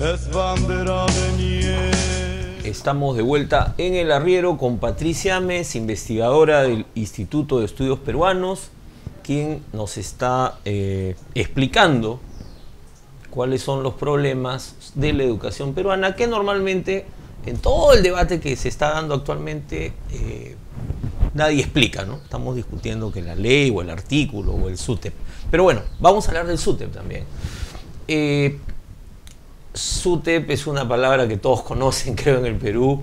es bandera de nieve. Estamos de vuelta en el arriero con Patricia Mes, investigadora del Instituto de Estudios Peruanos, quien nos está eh, explicando cuáles son los problemas de la educación peruana, que normalmente en todo el debate que se está dando actualmente eh, nadie explica, ¿no? Estamos discutiendo que la ley o el artículo o el SUTEP. Pero bueno, vamos a hablar del SUTEP también. Eh, SUTEP es una palabra que todos conocen, creo, en el Perú.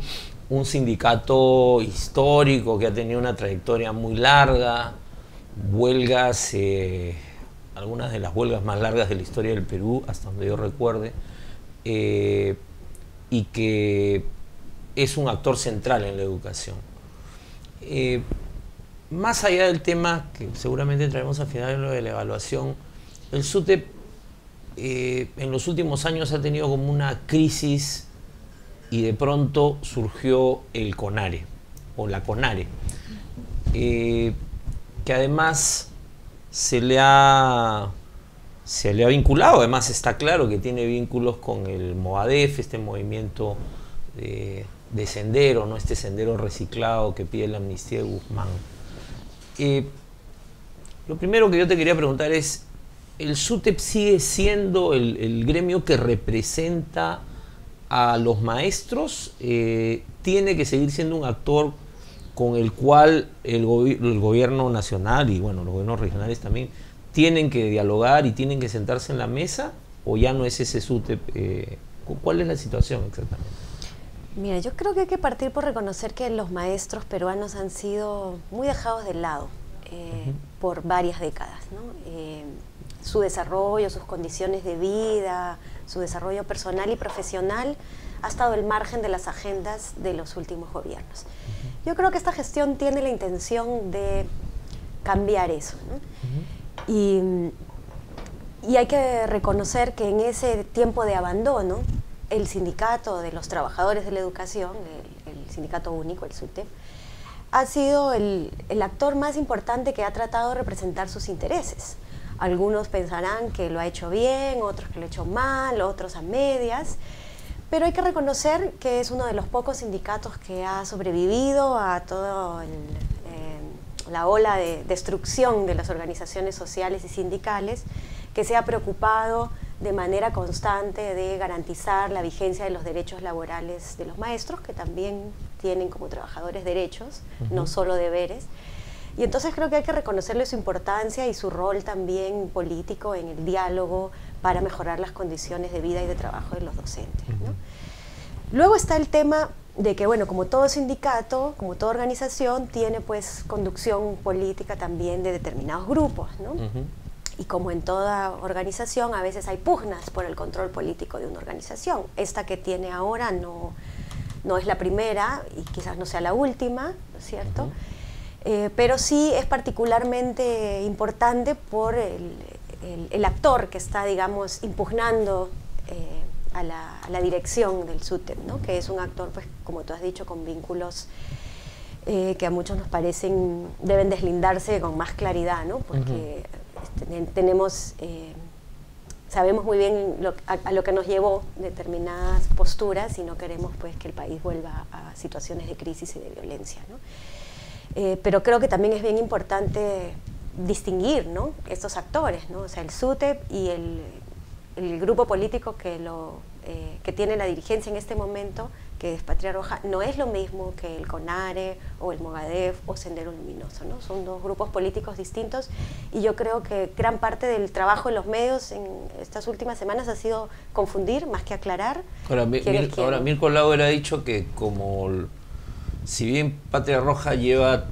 Un sindicato histórico que ha tenido una trayectoria muy larga, huelgas, eh, algunas de las huelgas más largas de la historia del Perú, hasta donde yo recuerde, eh, y que es un actor central en la educación. Eh, más allá del tema que seguramente traemos al final de la evaluación, el SUTEP eh, en los últimos años ha tenido como una crisis y de pronto surgió el CONARE o la CONARE, eh, que además se le ha se le ha vinculado, además está claro que tiene vínculos con el MOADEF, este movimiento de, sendero, ¿no? este sendero reciclado que pide la amnistía de Guzmán. Eh, lo primero que yo te quería preguntar es, ¿el SUTEP sigue siendo el, gremio que representa a los maestros? Eh, ¿Tiene que seguir siendo un actor con el cual el, el gobierno nacional y bueno, los gobiernos regionales también tienen que dialogar y tienen que sentarse en la mesa o ya no es ese SUTEP? Eh, ¿Cuál es la situación exactamente? Mira, yo creo que hay que partir por reconocer que los maestros peruanos han sido muy dejados de lado eh, por varias décadas. Eh, su desarrollo, sus condiciones de vida, su desarrollo personal y profesional ha estado al margen de las agendas de los últimos gobiernos. Yo creo que esta gestión tiene la intención de cambiar eso. Y, hay que reconocer que en ese tiempo de abandono, el sindicato de los trabajadores de la educación, el, sindicato único, el SUTEP, ha sido el, actor más importante que ha tratado de representar sus intereses. Algunos pensarán que lo ha hecho bien, otros que lo ha hecho mal, otros a medias, pero hay que reconocer que es uno de los pocos sindicatos que ha sobrevivido a todo el, la ola de destrucción de las organizaciones sociales y sindicales, que se ha preocupado de manera constante de garantizar la vigencia de los derechos laborales de los maestros, que también tienen como trabajadores derechos, no solo deberes. Y entonces creo que hay que reconocerle su importancia y su rol también político en el diálogo para mejorar las condiciones de vida y de trabajo de los docentes. Luego está el tema de que, bueno, como todo sindicato, como toda organización, tiene pues conducción política también de determinados grupos, ¿no? Y como en toda organización, a veces hay pugnas por el control político de una organización. Esta que tiene ahora no, no es la primera y quizás no sea la última, ¿no es cierto? Eh, pero sí es particularmente importante por el, el, actor que está, digamos, impugnando eh, a la, dirección del SUTEP, ¿no? que es un actor, pues, como tú has dicho, con vínculos eh, que a muchos nos parecen deben deslindarse con más claridad, ¿no? porque este, tenemos, eh, sabemos muy bien a, lo que nos llevó determinadas posturas y no queremos pues, que el país vuelva a situaciones de crisis y de violencia. ¿no? Eh, pero creo que también es bien importante distinguir ¿no? estos actores, ¿no? o sea, el SUTEP y el el grupo político que, lo, eh, que tiene la dirigencia en este momento, que es Patria Roja, no es lo mismo que el CONARE o el MOGADEF o Sendero Luminoso, ¿no? Son dos grupos políticos distintos y yo creo que gran parte del trabajo en los medios en estas últimas semanas ha sido confundir más que aclarar. Ahora, Mirko Lauer ha dicho que como, si bien Patria Roja lleva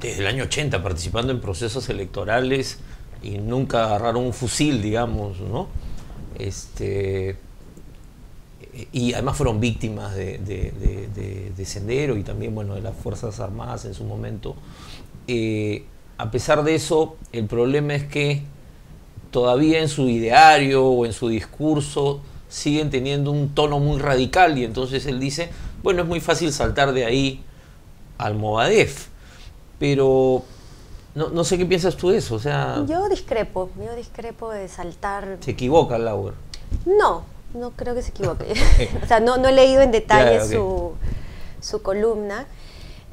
desde el año 80 participando en procesos electorales y nunca agarraron un fusil, digamos, ¿no? Este, y además fueron víctimas de, Sendero y también bueno, de las Fuerzas Armadas en su momento. Eh, a pesar de eso, el problema es que todavía en su ideario o en su discurso siguen teniendo un tono muy radical y entonces él dice, bueno, es muy fácil saltar de ahí al Movadef, pero no, no sé qué piensas tú de eso, o sea... Yo discrepo, yo discrepo de saltar... ¿Se equivoca Lauer? No, no creo que se equivoque. o sea, no, no he leído en detalle su, su columna.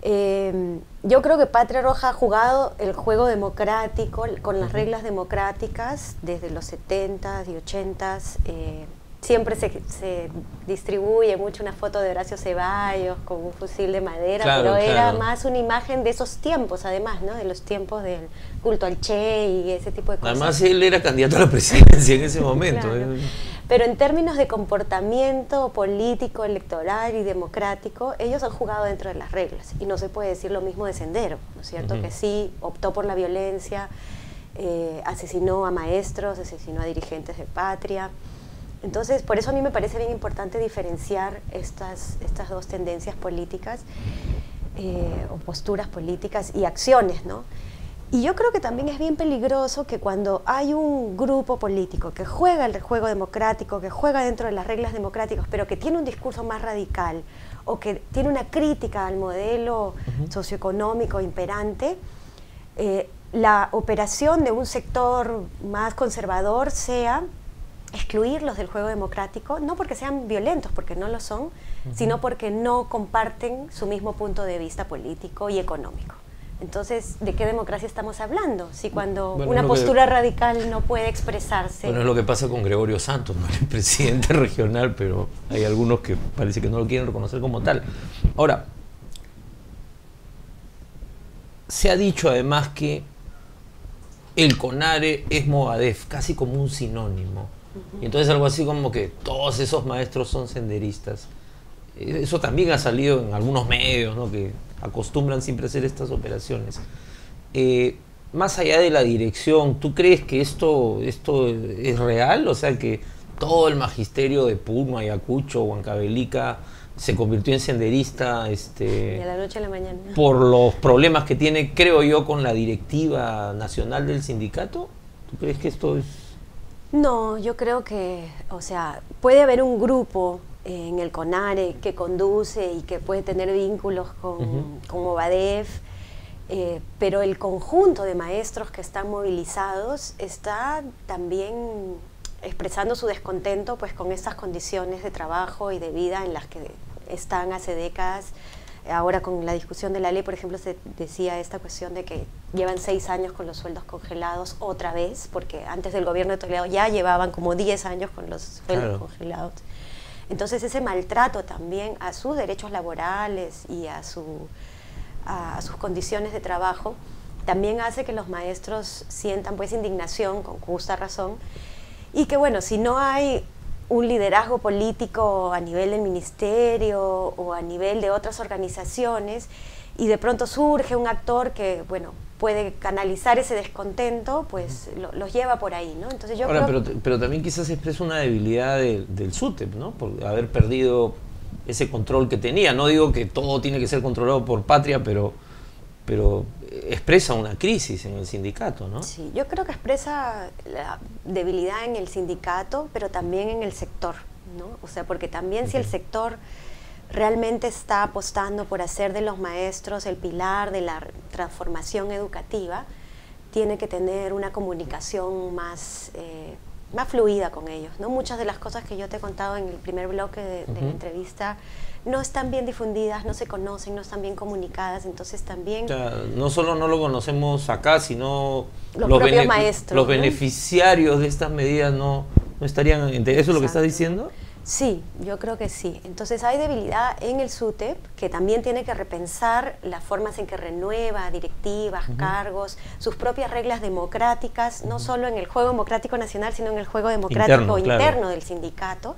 Eh, yo creo que Patria Roja ha jugado el juego democrático con las reglas democráticas desde los 70s y 80s. Eh, siempre se, distribuye mucho una foto de Horacio Ceballos con un fusil de madera, pero era más una imagen de esos tiempos, además, ¿no? De los tiempos del culto al Che y ese tipo de cosas. Además, él era candidato a la presidencia en ese momento. ¿eh? Pero en términos de comportamiento político, electoral y democrático, ellos han jugado dentro de las reglas. Y no se puede decir lo mismo de Sendero, ¿no es cierto? Que sí optó por la violencia, eh, asesinó a maestros, asesinó a dirigentes de patria. Entonces, por eso a mí me parece bien importante diferenciar estas, estas dos tendencias políticas eh, o posturas políticas y acciones, ¿no? Y yo creo que también es bien peligroso que cuando hay un grupo político que juega el juego democrático, que juega dentro de las reglas democráticas, pero que tiene un discurso más radical o que tiene una crítica al modelo socioeconómico imperante, eh, la operación de un sector más conservador sea excluirlos del juego democrático, no porque sean violentos, porque no lo son, sino porque no comparten su mismo punto de vista político y económico. Entonces, ¿de qué democracia estamos hablando? Si cuando una postura radical no puede expresarse. Bueno, es lo que pasa con Gregorio Santos, ¿no? el presidente regional, pero hay algunos que parece que no lo quieren reconocer como tal. Ahora, se ha dicho además que el CONARE es Movadef, casi como un sinónimo. Y entonces algo así como que todos esos maestros son senderistas. Eso también ha salido en algunos medios, ¿no? Que acostumbran siempre hacer estas operaciones. Eh, más allá de la dirección, ¿tú crees que esto, esto es real? O sea, que todo el magisterio de Puno, Ayacucho, Huancavelica se convirtió en senderista este, de la noche a la mañana. por los problemas que tiene, creo yo, con la directiva nacional del sindicato. ¿Tú crees que esto es...? No, yo creo que, o sea, puede haber un grupo en el CONARE que conduce y que puede tener vínculos con, uh pero el conjunto de maestros que están movilizados está también expresando su descontento pues con estas condiciones de trabajo y de vida en las que están hace décadas. Ahora con la discusión de la ley, por ejemplo, se decía esta cuestión de que llevan seis años con los sueldos congelados otra vez, porque antes del gobierno de Toledo ya llevaban como diez años con los sueldos congelados. Entonces ese maltrato también a sus derechos laborales y a, su, a sus condiciones de trabajo también hace que los maestros sientan pues indignación con justa razón y que bueno, si no hay un liderazgo político a nivel del ministerio o a nivel de otras organizaciones y de pronto surge un actor que bueno puede canalizar ese descontento, pues los lleva por ahí, ¿no? Entonces yo Ahora, pero, pero también quizás expresa una debilidad del SUTEP, ¿no? Por haber perdido ese control que tenía. No digo que todo tiene que ser controlado por Patria, pero, pero expresa una crisis en el sindicato, ¿no? Sí, yo creo que expresa la debilidad en el sindicato, pero también en el sector, ¿no? O sea, porque también si el sector realmente está apostando por hacer de los maestros el pilar de la transformación educativa, tiene que tener una comunicación más, eh, más fluida con ellos. ¿no? Muchas de las cosas que yo te he contado en el primer bloque de, la entrevista no están bien difundidas, no se conocen, no están bien comunicadas, entonces también... no solo no lo conocemos acá, sino los, propios maestros. Los beneficiarios de estas medidas no, no estarían... ¿Eso es lo que estás diciendo? Sí, yo creo que sí. Entonces hay debilidad en el SUTEP que también tiene que repensar las formas en que renueva directivas, cargos, sus propias reglas democráticas, no solo en el juego democrático nacional, sino en el juego democrático interno del sindicato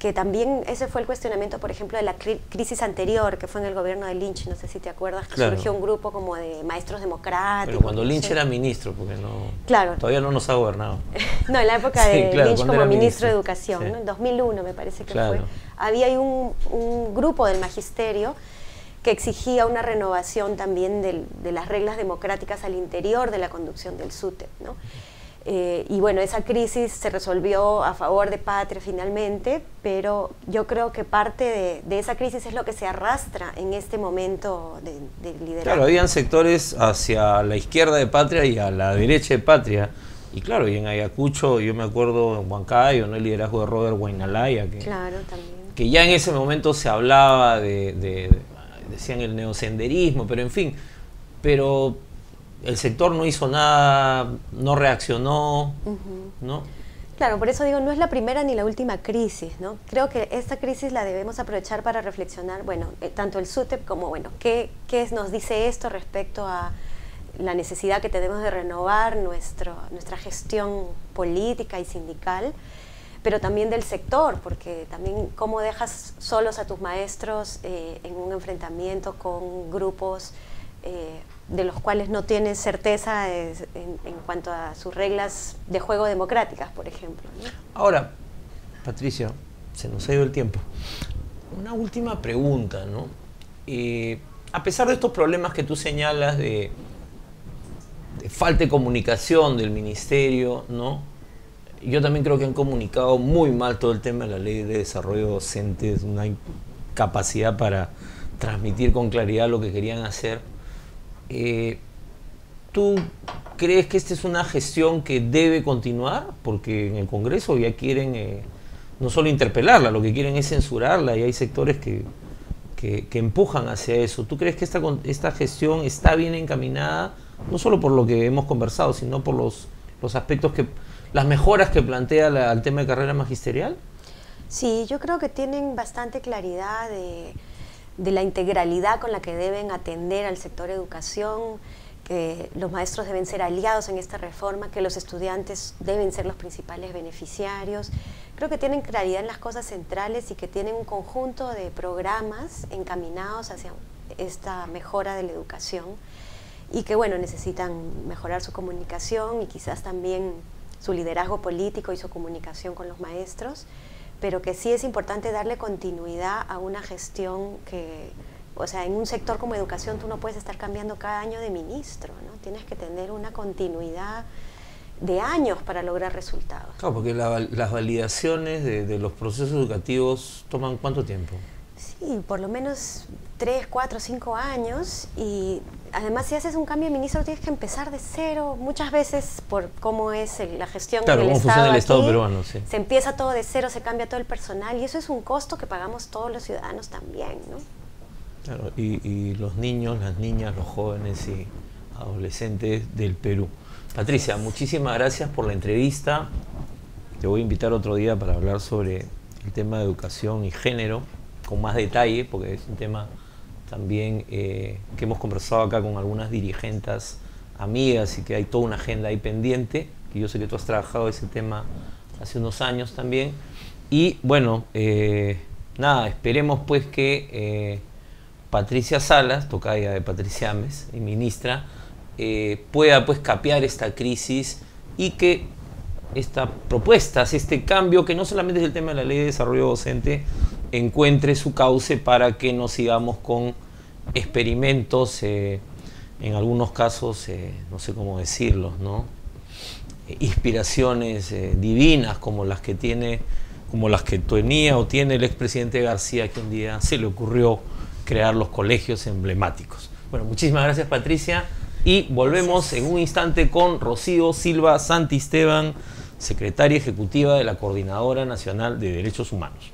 que también ese fue el cuestionamiento, por ejemplo, de la crisis anterior, que fue en el gobierno de Lynch, no sé si te acuerdas, que surgió un grupo como de maestros democráticos. Pero cuando Lynch era ministro, porque no claro. todavía no nos ha gobernado. no, en la época de Lynch como ministro, de Educación, en 2001 me parece que fue. Había un, un, grupo del magisterio que exigía una renovación también de las reglas democráticas al interior de la conducción del SUTE, ¿no? Eh, y bueno, esa crisis se resolvió a favor de Patria finalmente, pero yo creo que parte de, esa crisis es lo que se arrastra en este momento de, de liderazgo. Claro, habían sectores hacia la izquierda de Patria y a la derecha de Patria Y claro, y en Ayacucho, yo me acuerdo en Huancayo, ¿no? el liderazgo de Robert Guainalaya, que, Claro, que ya en ese momento se hablaba de, de- decían el neosenderismo, pero en fin, pero el sector no hizo nada, no reaccionó. ¿no? Claro, por eso digo, no es la primera ni la última crisis, ¿no? Creo que esta crisis la debemos aprovechar para reflexionar, bueno, eh, tanto el SUTEP como, bueno, ¿qué, qué es- nos dice esto respecto a la necesidad que tenemos de renovar nuestro, nuestra gestión política y sindical, pero también del sector, porque también cómo dejas solos a tus maestros eh, en un enfrentamiento con grupos eh, de los cuales no tienes certeza en, en cuanto a sus reglas de juego democráticas, por ejemplo. Ahora, Patricia, se nos ha ido el tiempo. Una última pregunta, ¿no? Eh, a pesar de estos problemas que tú señalas de, falta de comunicación del ministerio, ¿no? Yo también creo que han comunicado muy mal todo el tema de la ley de desarrollo docente, una incapacidad para transmitir con claridad lo que querían hacer. Eh, ¿Tú crees que esta es una gestión que debe continuar? Porque en el Congreso ya quieren eh, no solo interpelarla, lo que quieren es censurarla y hay sectores que, que, empujan hacia eso. ¿Tú crees que esta, esta gestión está bien encaminada? No solo por lo que hemos conversado, sino por los, los aspectos que, las mejoras que plantea la- el tema de carrera magisterial. Sí, yo creo que tienen bastante claridad de, de la integralidad con la que deben atender al sector educación, que los maestros deben ser aliados en esta reforma, que los estudiantes deben ser los principales beneficiarios. Creo que tienen claridad en las cosas centrales y que tienen un conjunto de programas encaminados hacia esta mejora de la educación y que bueno, necesitan mejorar su comunicación y quizás también su liderazgo político y su comunicación con los maestros, pero que sí es importante darle continuidad a una gestión que, o sea, en un sector como educación tú no puedes estar cambiando cada año de ministro, ¿no? Tienes que tener una continuidad de años para lograr resultados. Claro, porque la las validaciones de, de los procesos educativos toman cuánto tiempo. Sí, por lo menos tres, cuatro, cinco años y además si haces un cambio de ministro tienes que empezar de cero, muchas veces por cómo es el- la gestión Claro, del Estado peruano, sí. Se empieza todo de cero, se cambia todo el personal y eso es un costo que pagamos todos los ciudadanos también, ¿no? Claro, y, y los niños, las niñas, los jóvenes y adolescentes del Perú. Patricia, muchísimas gracias por la entrevista. Te voy a invitar otro día para hablar sobre el tema de educación y género con más detalle, porque es un tema también eh, que hemos conversado acá con algunas dirigentes amigas y que hay toda una agenda ahí pendiente, que yo sé que tú has trabajado ese tema hace unos años también. Y bueno, eh, nada, esperemos pues que eh, Patricia Salas, tocaya de Patricia Ames ministra, pueda pues capear esta crisis y que estas propuestas, este cambio, que no solamente es el tema de la ley de desarrollo docente, encuentre su cauce para que no sigamos con experimentos, eh, en algunos casos, eh, no sé cómo decirlos, ¿no? Eh, inspiraciones eh, divinas como las que tiene, como las que tenía o tiene el expresidente García, que un día se le ocurrió crear los colegios emblemáticos. Bueno, muchísimas gracias Patricia y volvemos en un instante con Rocío Silva Santisteban, secretaria ejecutiva de la Coordinadora Nacional de Derechos Humanos.